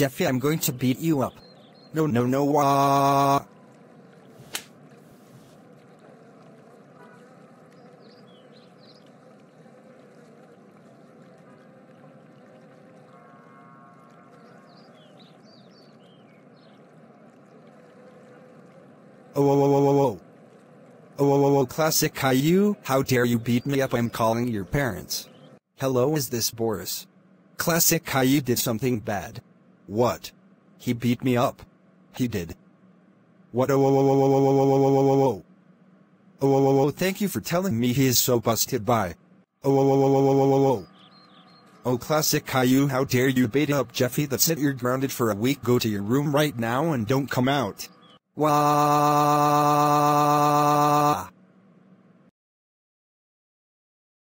Jeffy, I'm going to beat you up. No, no, no, wah. Oh, whoa, whoa, whoa, whoa. Oh, whoa, whoa, whoa, classic Caillou, how dare you beat me up, I'm calling your parents. Hello, is this Boris? Classic Caillou did something bad. What? He beat me up. He did. What, oh, whoa, whoa, whoa, whoa, whoa, whoa, whoa, whoa, whoa. Oh, whoa, whoa, whoa, thank you for telling me he is so busted by. Oh, whoa, whoa, whoa, whoa, whoa, whoa, whoa, whoa. Oh, classic Caillou, how dare you beat up Jeffy, that's it, you're grounded for a week, go to your room right now and don't come out. Wah.